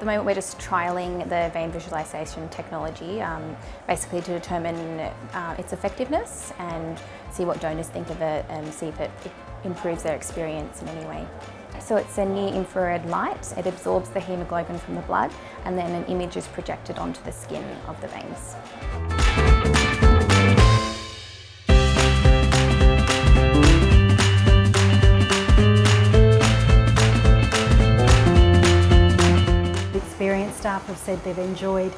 the moment we're just trialling the vein visualization technology, um, basically to determine uh, its effectiveness and see what donors think of it and see if it, it improves their experience in any way. So it's a near infrared light, it absorbs the haemoglobin from the blood and then an image is projected onto the skin of the veins. Staff have said they've enjoyed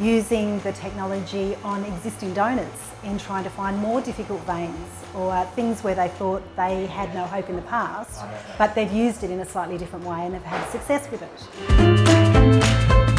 using the technology on existing donors in trying to find more difficult veins or things where they thought they had no hope in the past, but they've used it in a slightly different way and have had success with it.